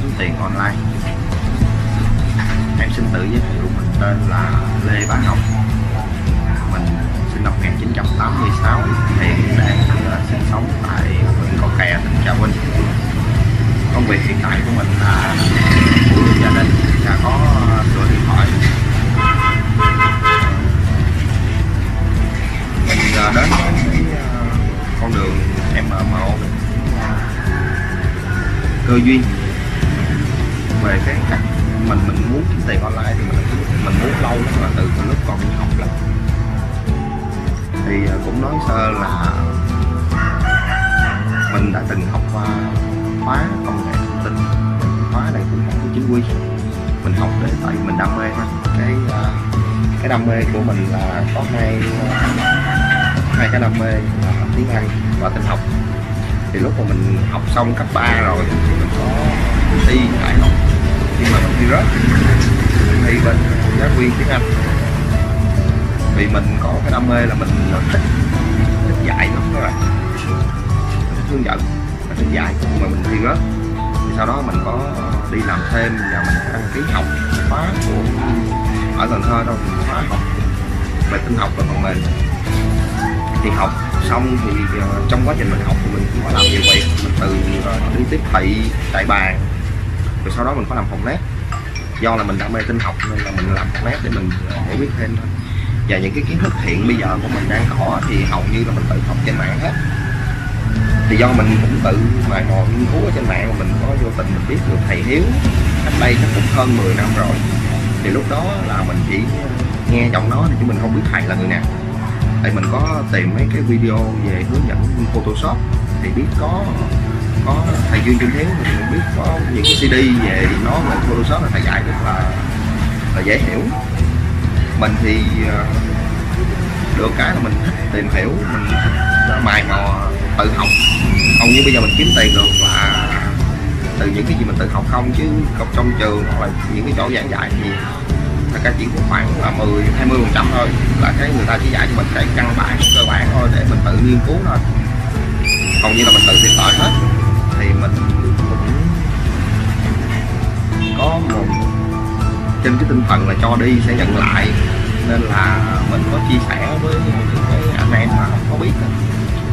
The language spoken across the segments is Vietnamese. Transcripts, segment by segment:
kiếm tiền online. Em xin tự giới thiệu mình tên là Lê Bá Ngọc. Mình sinh năm 1986 hiện đang sinh sống tại huyện Cầu Kè, tỉnh Trà Vinh. Công việc hiện tại của mình là phụ gia đình. Và có số điện thoại. Mình giờ đến với à, con đường MMO cơ duyên về cái cách mình mình muốn kiếm tiền online thì mình mình muốn lâu lắm là từ từ lúc còn đi học lắm thì à, cũng nói sơ là mình đã từng học qua khóa công nghệ thông tin. Khóa này cũng không chính quy. Mình học để tại mình đam mê thôi cái à, cái đam mê của mình là có hai hai cái đam mê là tiếng Anh và tin học. Thì lúc mà mình học xong cấp 3 rồi thì mình có đi đại học nhưng mà mình thi rớt. Thi bên giáo viên tiếng Anh. Vì mình có cái đam mê là mình thích thích dạy lắm các bạn. Thích hướng dẫn, thích dạy, mà mình thi rớt. Thì sau đó mình có đi làm thêm và mình đăng ký học khóa của ở Cần Thơ đâu khóa học về tin học và phần mềm. Thì học xong thì ờ, trong quá trình mình học thì mình cũng có làm nhiều việc. Mình từ ờ, đi tiếp thị tại bàn rồi sau đó mình có làm phòng nét do là mình đam mê tin học nên là mình làm phòng nét để mình ờ, hiểu biết thêm thôi. Và những cái kiến thức hiện bây giờ của mình đang có thì hầu như là mình tự học trên mạng hết. Thì do mình cũng tự mài mò nghiên cứu ở trên mạng mà mình có vô tình mình biết được thầy Hiếu cách đây chắc cũng hơn 10 năm rồi. Thì lúc đó là mình chỉ nghe giọng nói thì chúng mình không biết thầy là người nào. Tại mình có tìm mấy cái video về hướng dẫn Photoshop thì biết có có thầy Dương Trung Hiếu thì mình biết có những cái CD về nó về Photoshop là thầy dạy rất là là dễ hiểu. Mình thì ờ, được cái là mình thích tìm hiểu, mình thích mài mò tự học. Hầu như bây giờ mình kiếm tiền được là từ những cái gì mình tự học không, chứ học trong trường hoặc là những cái chỗ giảng dạy thì thật ra chỉ có khoảng là 10 20 phần trăm thôi. Là cái người ta chỉ dạy cho mình cái căn bản, cơ bản thôi để mình tự nghiên cứu thôi. Hầu như là mình tự tìm tòi hết thì mình cũng có một trên cái tinh thần là cho đi sẽ nhận lại. Nên là mình có chia sẻ với những cái anh em mà không có biết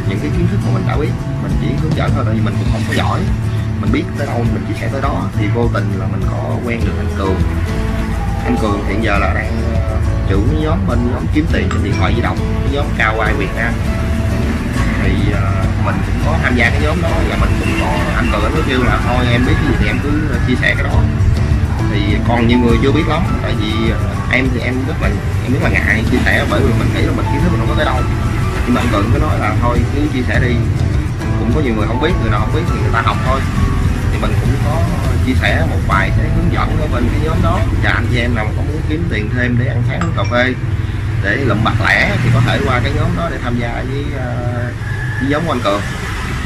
những cái kiến thức mà mình đã biết, mình chỉ hướng dẫn thôi, tại vì mình cũng không có giỏi. Mình biết tới đâu, mình chia sẻ tới đó, thì vô tình là mình có quen được anh cường. Anh cường hiện giờ là đang chủ trưởng cái nhóm bên nhóm kiếm tiền trên điện thoại di động, cái nhóm cao quay việt nam thì uh, ờ, mình cũng có tham gia cái nhóm đó và mình cũng có anh cường nó kêu là thôi em biết cái gì thì em cứ chia sẻ cái đó. Thì còn nhiều người chưa biết lắm tại vì uh, em thì em rất là em rất là ngại chia sẻ bởi vì mình nghĩ là mình kiến thức mình không có tới đâu. Nhưng mà anh cường cứ nói là thôi cứ chia sẻ đi. Cũng có nhiều người không biết người nào không biết thì người ta học thôi. Thì mình cũng có chia sẻ một vài cái hướng dẫn ở bên cái nhóm đó và anh chị em nào có muốn kiếm tiền thêm để ăn sáng uống cà phê để lụm bạc lẻ thì có thể qua cái nhóm đó để tham gia với, uh, giống anh cường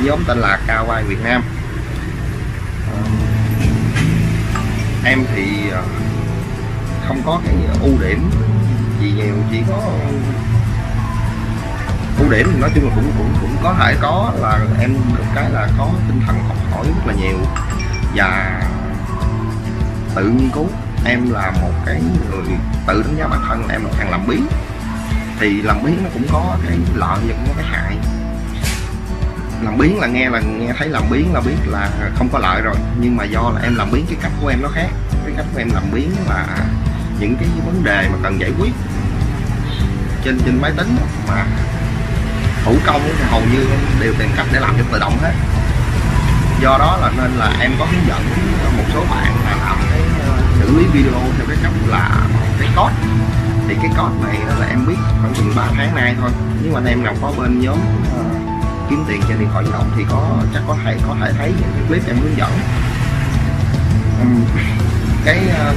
giống tên là cao quay việt nam. Ờ, em thì ờ, không có cái ưu điểm gì nhiều, chỉ có ưu điểm nói chung là cũng cũng cũng có thể có là em được cái là có tinh thần học hỏi rất là nhiều. Và tự nghiên cứu, em là một cái người tự đánh giá bản thân, em là thằng làm biến thì làm biến nó cũng có cái lợi và cũng có cái hại làm biến là nghe là nghe thấy làm biến là biết là không có lợi rồi. Nhưng mà do là em làm biến cái cách của em nó khác. Cái cách của em làm biến là những cái vấn đề mà cần giải quyết trên trên máy tính mà thủ công thì hầu như đều tìm cách để làm cho tự động hết. Do đó là nên là em có hướng dẫn một số bạn là làm cái ờ, xử lý video theo cái cách là cái code. Thì cái code này là em biết khoảng chừng 3 tháng nay thôi. Nếu anh em nào có bên nhóm ờ, kiếm tiền trên điện thoại di động thì có chắc có thể có thể thấy những cái clip em hướng dẫn. Uhm, cái uh,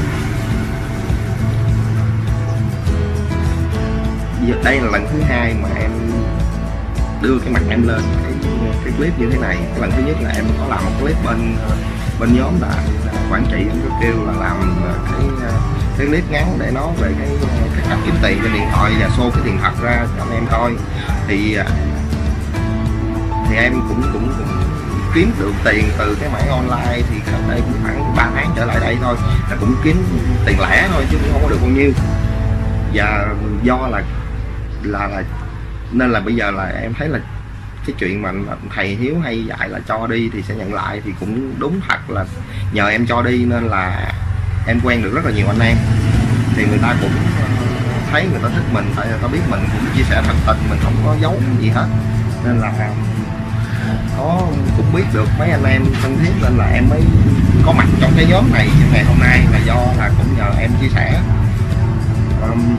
giờ đây là lần thứ hai mà em đưa cái mặt em lên cái cái clip như thế này. Cái lần thứ nhất là em có làm một clip bên ờ, bên nhóm là quản trị em có kêu là làm ờ, cái cái clip ngắn để nói về cái cái cách kiếm tiền trên điện thoại và xô cái tiền thật ra cho anh em coi. Thì thì em cũng cũng cũng kiếm được tiền từ cái mảng online thì cách đây cũng khoảng 3 tháng trở lại đây thôi. Là cũng kiếm tiền lẻ thôi chứ cũng không có được bao nhiêu. Và do là là là nên là bây giờ là em thấy là cái chuyện mà thầy hiếu hay dạy là cho đi thì sẽ nhận lại thì cũng đúng thật là nhờ em cho đi nên là em quen được rất là nhiều anh em. Thì người ta cũng thấy người ta thích mình, tại người ta biết mình, cũng chia sẻ thật tình, mình không có giấu gì hết. Nên là có cũng biết được mấy anh em thân thiết nên là em mới có mặt trong cái nhóm này ngày hôm nay là do là cũng nhờ em chia sẻ. Um,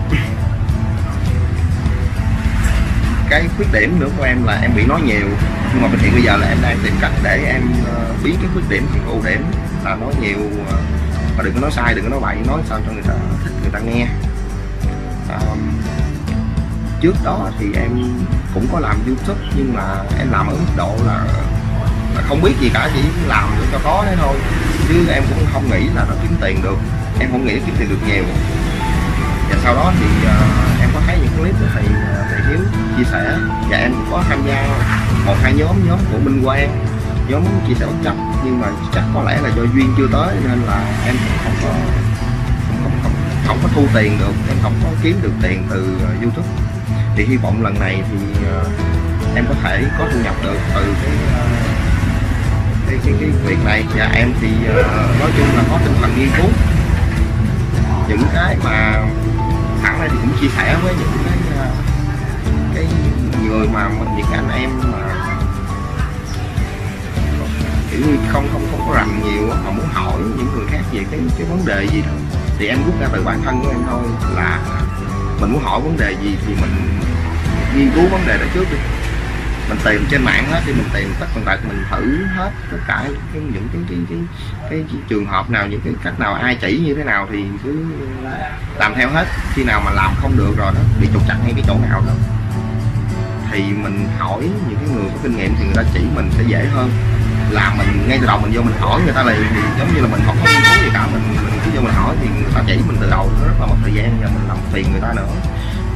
cái khuyết điểm nữa của em là em bị nói nhiều nhưng mà hiện bây giờ là em đang tìm cách để em uh, biến cái khuyết điểm thành ưu điểm là nói nhiều ờ, uh, mà đừng có nói sai đừng có nói bậy nói sao cho người ta thích người ta nghe. Um, trước đó thì em cũng có làm youtube nhưng mà em làm ở mức độ là, là không biết gì cả chỉ làm để cho có thế thôi. Chứ em cũng không nghĩ là nó kiếm tiền được. Em không nghĩ kiếm tiền được nhiều. Và sau đó thì uh, em có thấy những clip của thầy ờ, thầy hiếu chia sẻ và em có tham gia một hai nhóm nhóm của minh quang nhóm chia sẻ bất chấp nhưng mà chắc có lẽ là do duyên chưa tới nên là em không có không, không, không, không có thu tiền được em không có kiếm được tiền từ ờ, youtube thì hy vọng lần này thì uh, em có thể có thu nhập được từ cái uh, cái, cái, cái việc này. Và em thì uh, nói chung là có tinh thần nghiên cứu. Những cái mà sẵn đây thì cũng chia sẻ với những cái uh, cái người mà mình những anh em mà kiểu như không không không có rành nhiều họ muốn hỏi những người khác về cái cái vấn đề gì đó thì em rút ra từ bản thân của em thôi là mình muốn hỏi vấn đề gì thì mình nghiên cứu vấn đề đó trước đi. Mình tìm trên mạng hết thì mình tìm tất tần tật mình thử hết tất cả những những cái cái, cái cái cái trường hợp nào những cái cách nào ai chỉ như thế nào thì cứ làm theo hết. Khi nào mà làm không được rồi đó bị trục chặt ngay cái chỗ nào đó thì mình hỏi những cái người có kinh nghiệm thì người ta chỉ mình sẽ dễ hơn. Làm mình ngay từ đầu mình vô mình hỏi người ta liền thì giống như là mình không có nghiên cứu gì cả mình, mình cứ vô mình hỏi thì người ta chỉ mình từ đầu nó rất là mất thời gian và mình làm phiền người ta nữa.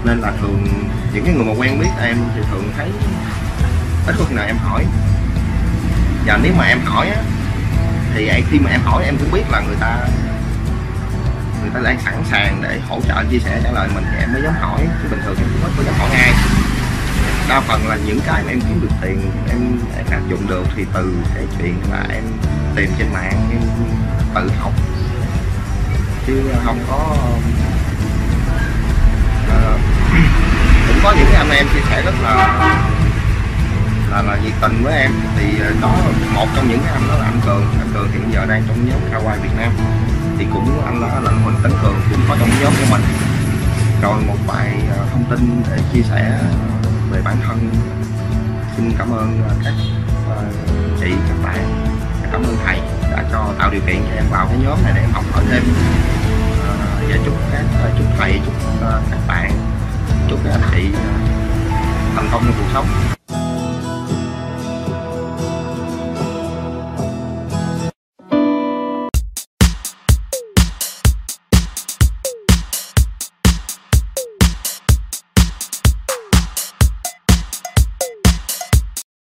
Nên là thường những cái người mà quen biết em thì thường thấy ít có khi nào em hỏi. Và nếu mà em hỏi á, thì khi mà em hỏi em cũng biết là người ta người ta đang sẵn sàng để hỗ trợ, chia sẻ, trả lời mình thì em mới dám hỏi. Chứ bình thường em cũng không dám hỏi ai đa phần là những cái mà em kiếm được tiền, em em áp dụng được thì từ cái chuyện là em tìm trên mạng, em tự học chứ không có uh, cũng có những anh em chia sẻ rất là là là nhiệt tình với em. Thì ờ, đó một trong những anh đó là anh cường. Anh cường hiện giờ đang trong nhóm Kawaii Việt Nam. Thì cũng anh đó là Huỳnh Tấn Cường cũng có trong nhóm của mình. Rồi một vài ờ, thông tin để chia sẻ về bản thân. Xin cảm ơn các chị các bạn. Cảm ơn thầy đã cho tạo điều kiện cho em vào cái nhóm này để em học hỏi thêm. Ờ, và chúc các ờ, chúc thầy, chúc ờ, các bạn, chúc các anh chị thành công trong cuộc sống.